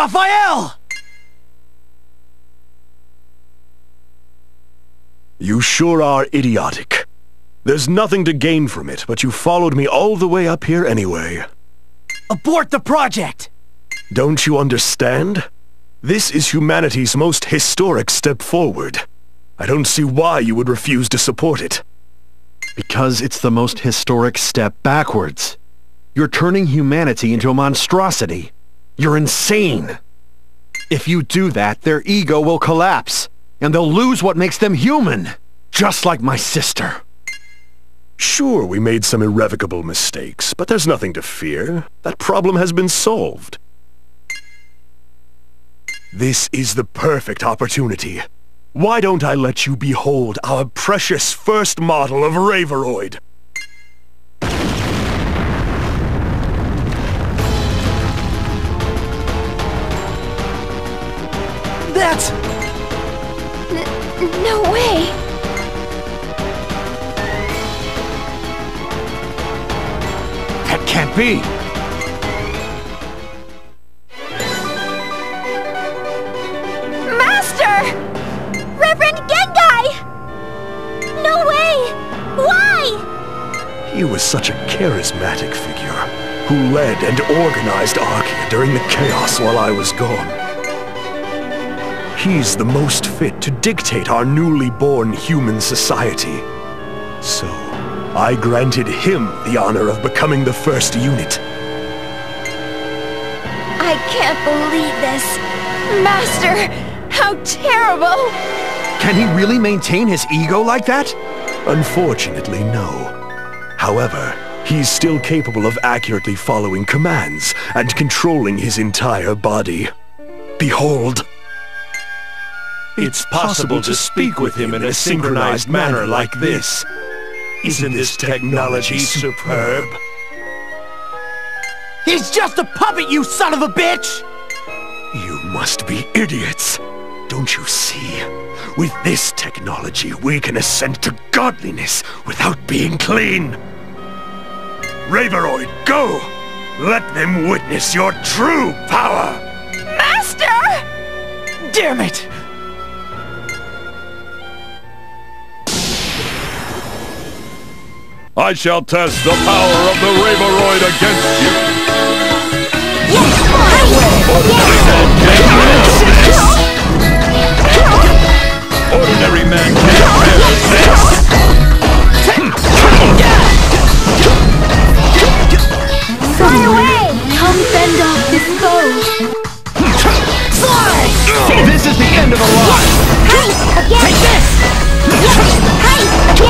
Raphael! You sure are idiotic. There's nothing to gain from it, but you followed me all the way up here anyway. Abort the project! Don't you understand? This is humanity's most historic step forward. I don't see why you would refuse to support it. Because it's the most historic step backwards. You're turning humanity into a monstrosity. You're insane. If you do that, their ego will collapse, and they'll lose what makes them human. Just like my sister. Sure, we made some irrevocable mistakes, but there's nothing to fear. That problem has been solved. This is the perfect opportunity. Why don't I let you behold our precious first model of Raveroid? That's... No way! That can't be! Master! Reverend Gengai! No way! Why? He was such a charismatic figure, who led and organized Archaea during the chaos while I was gone. He's the most fit to dictate our newly born human society. So, I granted him the honor of becoming the first unit. I can't believe this. Master, how terrible! Can he really maintain his ego like that? Unfortunately, no. However, he's still capable of accurately following commands and controlling his entire body. Behold! It's possible to speak with him in a synchronized manner like this. Isn't this technology superb? He's just a puppet, you son of a bitch! You must be idiots. Don't you see? With this technology, we can ascend to godliness without being clean. Raveroid, go! Let them witness your true power! Master! Damn it! I shall test the power of the Raveroid against you. Ordinary man can't bear this. Fly away! Come fend off this foe. This is the end of the line! Hey! Again! Take this! Hey! Again! Hey!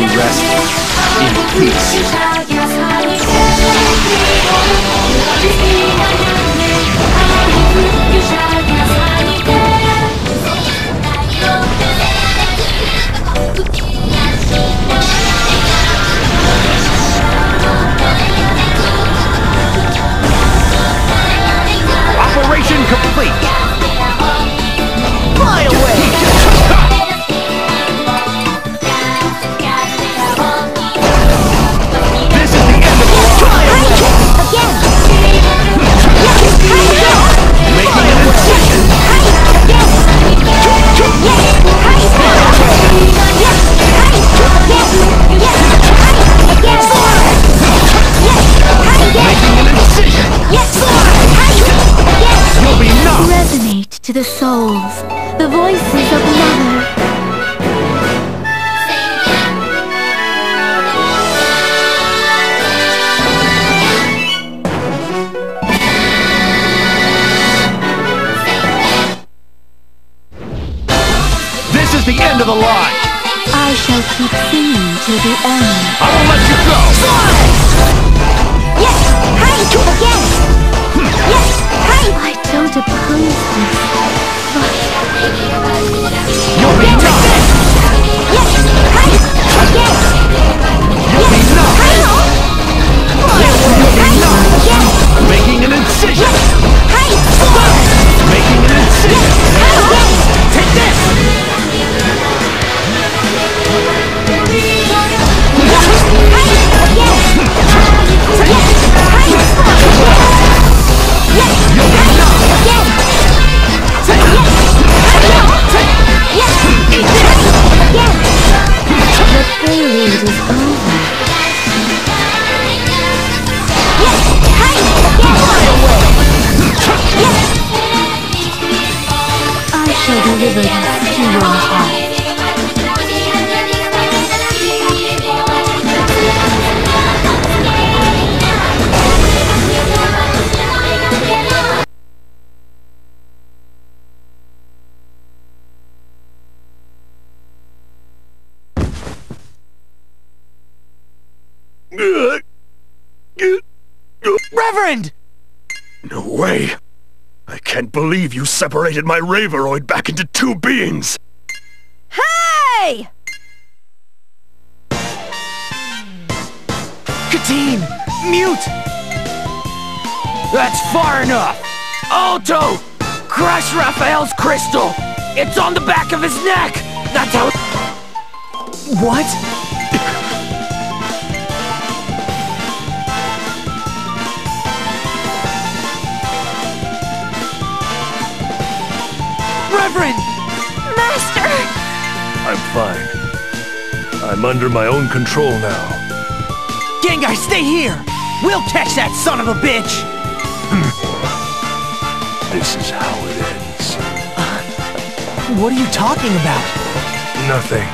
you rest in peace. The souls, Reverend! No way! I can't believe you separated my Raveroid back into two beings! Hey! Katine! Mute! That's far enough! Aoto! Crush Raphael's crystal! It's on the back of his neck! That's how... What? Reverend! Master! I'm fine. I'm under my own control now. Gengai, stay here! We'll catch that son of a bitch! This is how it ends. Uh, what are you talking about? Nothing.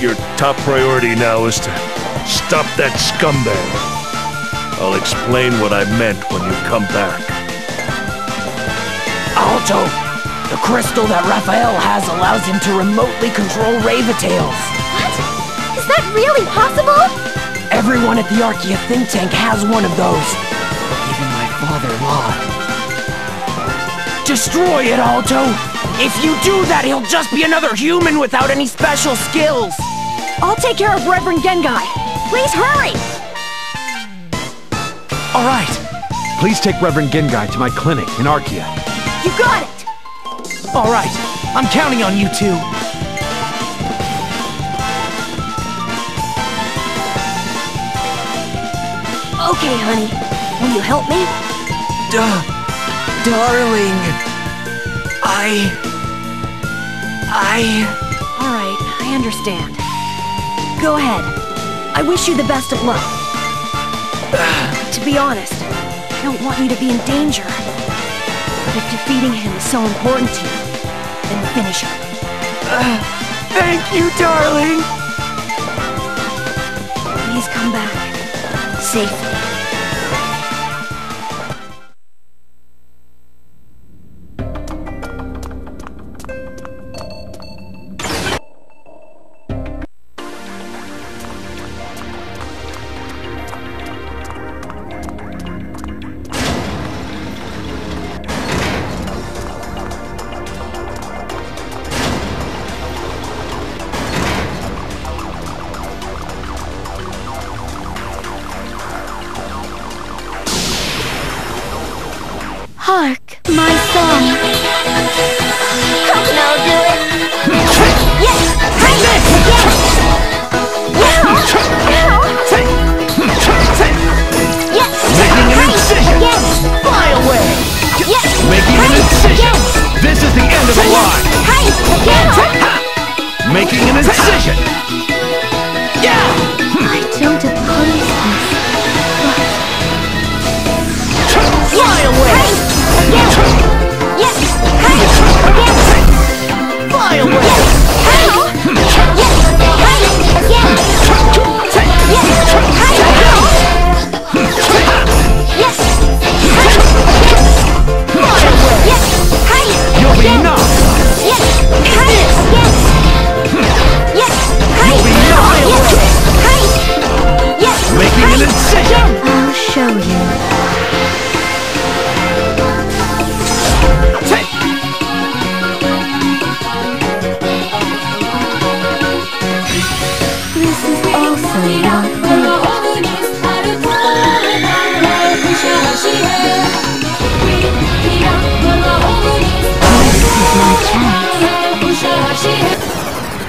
Your top priority now is to stop that scumbag. I'll explain what I meant when you come back. Aoto! The crystal that Raphael has allows him to remotely control Reyvateils. What? Is that really possible? Everyone at the Archaea think tank has one of those. Even my father-in-law. Destroy it, Aoto! If you do that, he'll just be another human without any special skills! I'll take care of Reverend Gengai. Please hurry! Alright. Please take Reverend Gengai to my clinic in Archaea. You got it! Alright, I'm counting on you two. Okay, honey. Will you help me? Duh, darling. I... I... Alright, I understand. Go ahead. I wish you the best of luck. to be honest, I don't want you to be in danger. But if defeating him is so important to you, then finish him. Thank you, darling! Please come back. Safely.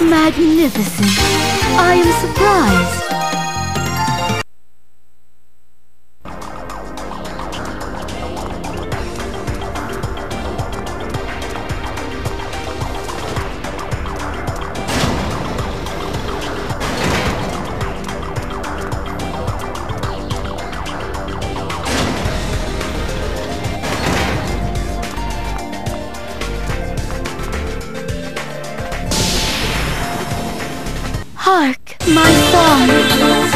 Magnificent. I am surprised. My song.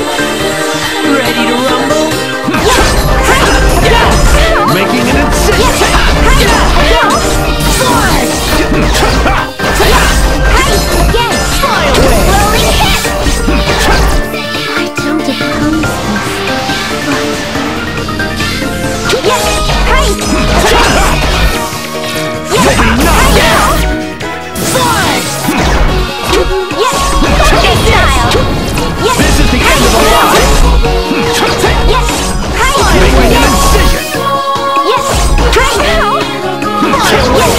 But what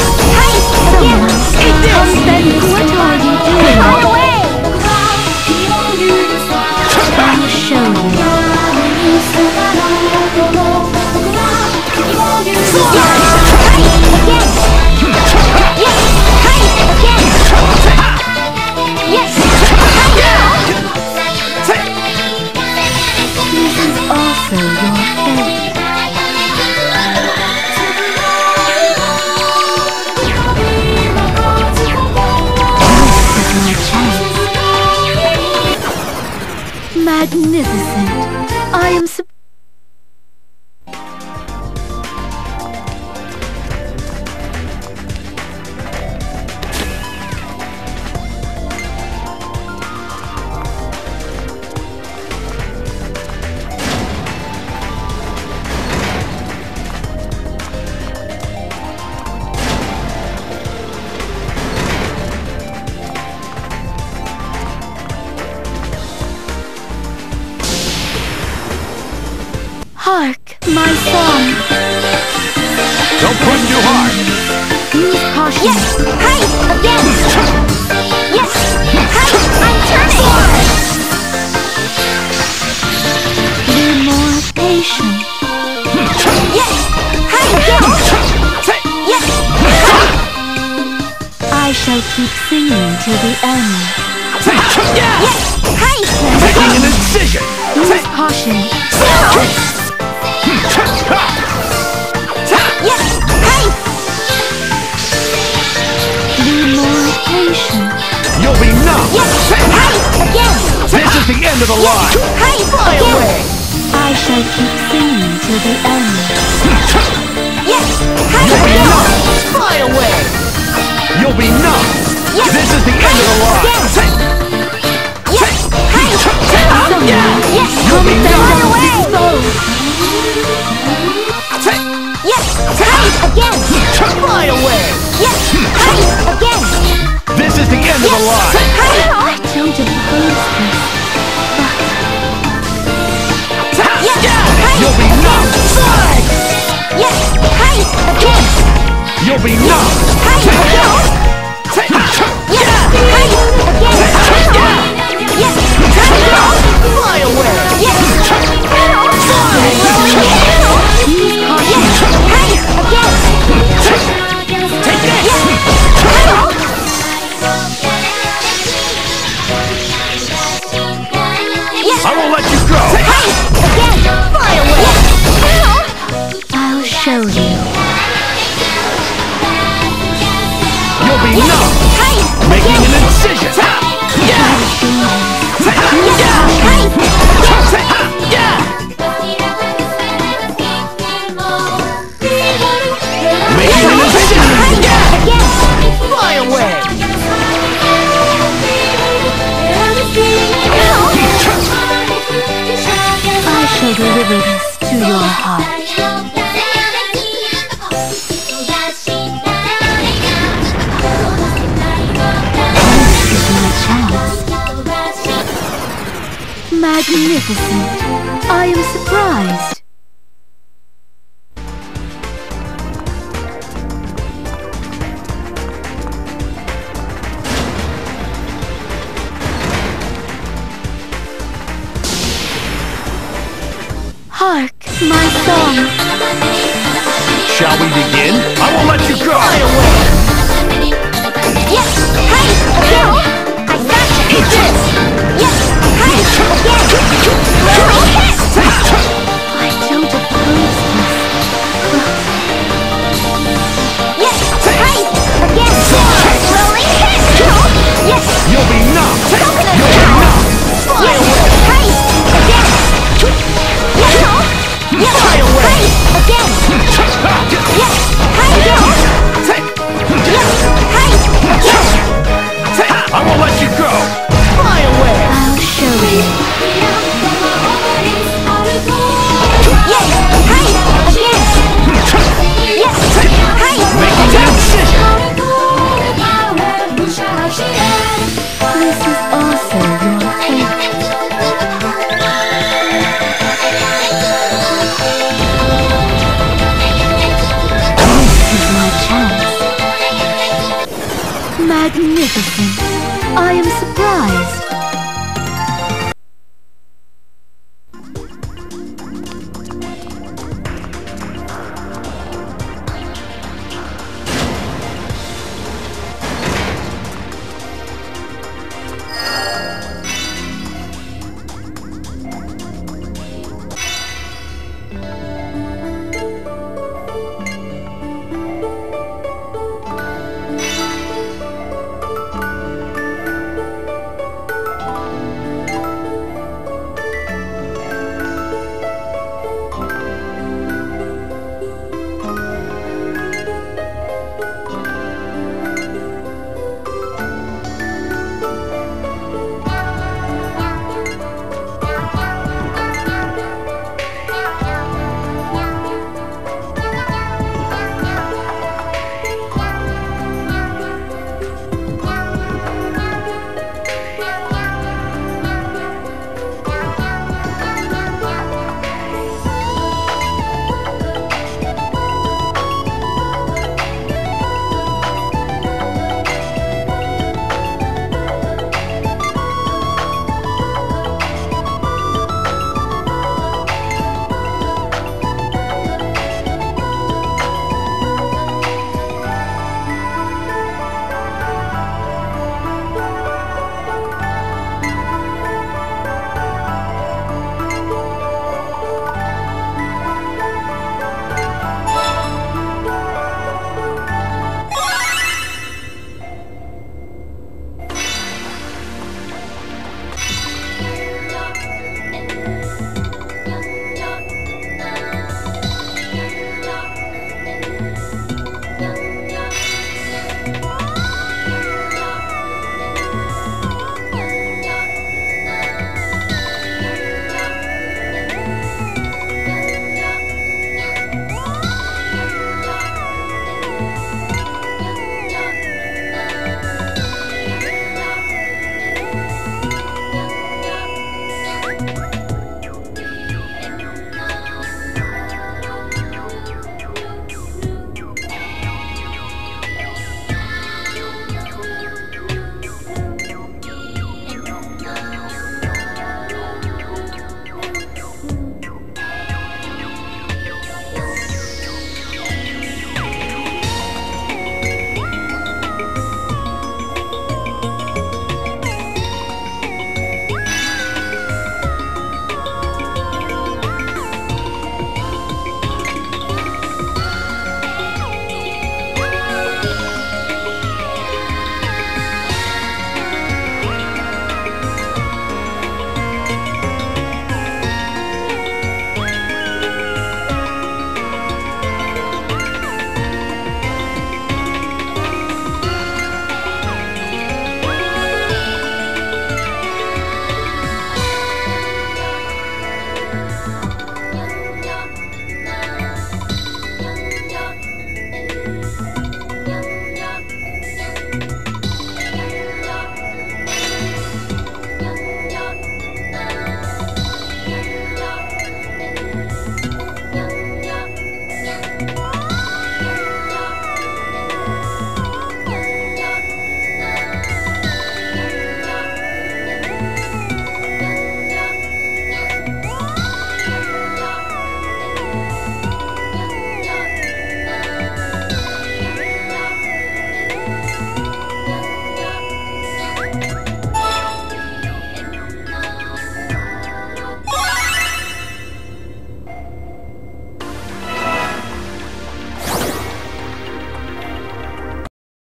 keep singing till the end. Yes! Making an incision! Use caution. Be more patient. You'll be numb! Yes! Again! This is the end of the line! Fly away! I shall keep singing till the end. Yes! You'll be numb! Fly away! You'll be numb! This is the end of the line! You'll be numb! Fly away! This is the end of the line! I don't oppose this. You'll be numb! You'll be numb! Fly away! Use Magnificent. I am surprised.